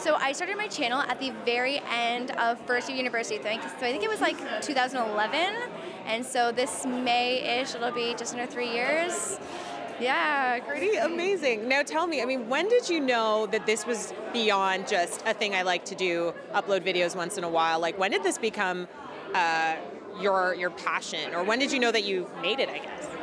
So I started my channel at the very end of first year university. So I think it was like 2011, and so this May-ish it'll be just under three years. Yeah, pretty amazing. Now tell me, I mean, when did you know that this was beyond just a thing I like to do, upload videos once in a while? Like, when did this become uh, your your passion, or when did you know that you made it? I guess.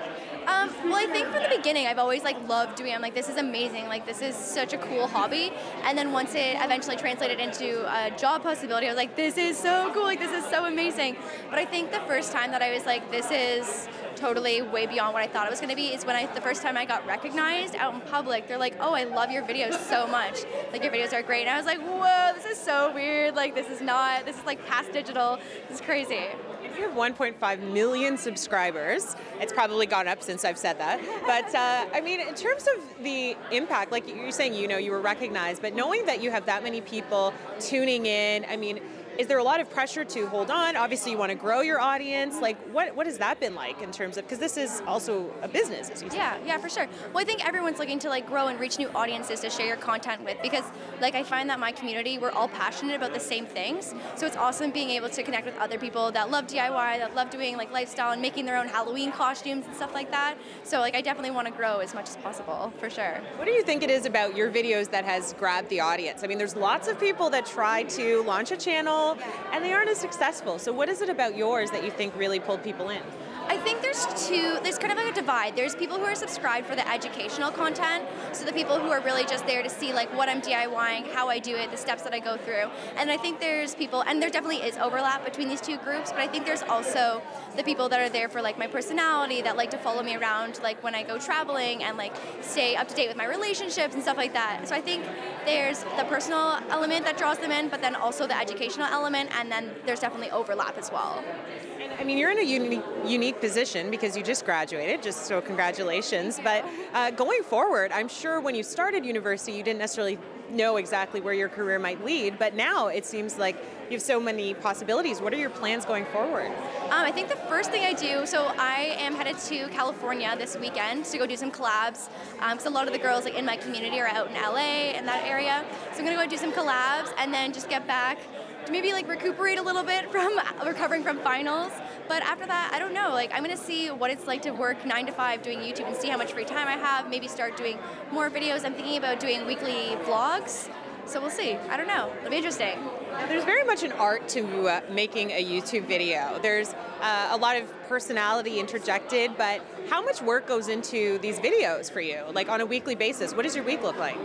Um, well, I think from the beginning, I've always like loved doing. It. I'm like, this is amazing. Like, this is such a cool hobby. And then once it eventually translated into a job possibility, I was like, this is so cool. Like, this is so amazing. But I think the first time that I was like, this is totally way beyond what I thought it was going to be is when I the first time I got recognized out in public. They're like, "Oh, I love your videos so much. Like your videos are great." And I was like, "Whoa, this is so weird. Like this is not. This is like past digital. This is crazy." If you have 1.5 million subscribers. It's probably gone up since I've said that. But uh, I mean, in terms of the impact, like you're saying, you know, you were recognized, but knowing that you have that many people tuning in, I mean, is there a lot of pressure to hold on? Obviously, you want to grow your audience. Like, what what has that been like in terms of because this is also a business, as you said. Yeah, yeah, for sure. Well, I think everyone's looking to like grow and reach new audiences to share your content with because, like, I find that my community we're all passionate about the same things. So it's awesome being able to connect with other people that love DIY, that love doing like lifestyle and making their own Halloween costumes and stuff like that. So like, I definitely want to grow as much as possible, for sure. What do you think it is about your videos that has grabbed the audience? I mean, there's lots of people that try to launch a channel and they aren't as successful. So what is it about yours that you think really pulled people in? There's two, there's kind of like a divide. There's people who are subscribed for the educational content, so the people who are really just there to see like what I'm DIYing, how I do it, the steps that I go through. And I think there's people, and there definitely is overlap between these two groups, but I think there's also the people that are there for like my personality, that like to follow me around like when I go traveling and like stay up to date with my relationships and stuff like that. So I think there's the personal element that draws them in, but then also the educational element, and then there's definitely overlap as well. I mean, you're in a unique, unique position because you just graduated, just so congratulations. But uh, going forward, I'm sure when you started university, you didn't necessarily know exactly where your career might lead, but now it seems like you have so many possibilities. What are your plans going forward? Um, I think the first thing I do, so I am headed to California this weekend to go do some collabs, because um, a lot of the girls like in my community are out in LA and that area. So I'm gonna go do some collabs and then just get back maybe like recuperate a little bit from recovering from finals. But after that, I don't know. Like I'm gonna see what it's like to work nine to five doing YouTube and see how much free time I have. Maybe start doing more videos. I'm thinking about doing weekly vlogs. So we'll see. I don't know. It'll be interesting. There's very much an art to uh, making a YouTube video. There's uh, a lot of personality interjected, but how much work goes into these videos for you? Like on a weekly basis, what does your week look like?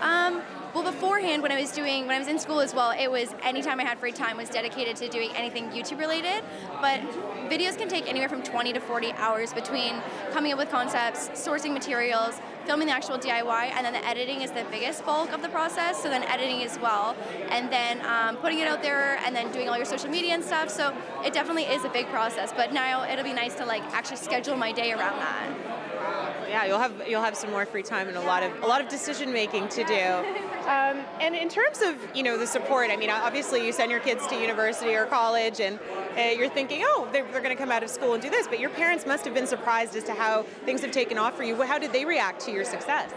Um, well, beforehand, when I was doing, when I was in school as well, it was anytime I had free time was dedicated to doing anything YouTube related. But videos can take anywhere from 20 to 40 hours between coming up with concepts, sourcing materials, filming the actual DIY, and then the editing is the biggest bulk of the process. So then editing as well, and then um, putting it out there, and then doing all your social media and stuff. So it definitely is a big process. But now it'll be nice to like actually schedule my day around that. Yeah, you'll have you'll have some more free time and a lot of a lot of decision making to do. Um, and in terms of you know the support, I mean, obviously you send your kids to university or college, and uh, you're thinking, oh, they're, they're going to come out of school and do this. But your parents must have been surprised as to how things have taken off for you. How did they react to your success?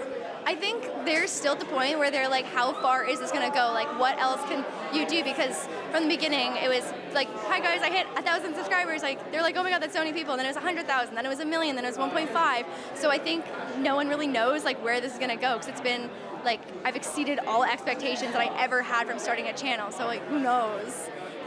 I think they're still at the point where they're like, how far is this to go? Like, what else can you do? Because from the beginning, it was like, hi guys, I hit a thousand subscribers. Like, they're like, oh my god, that's so many people. And then it was a hundred thousand. Then it was a million. Then it was 1.5. So I think no one really knows like where this is to go because it's been like I've exceeded all expectations that I ever had from starting a channel. So like, who knows?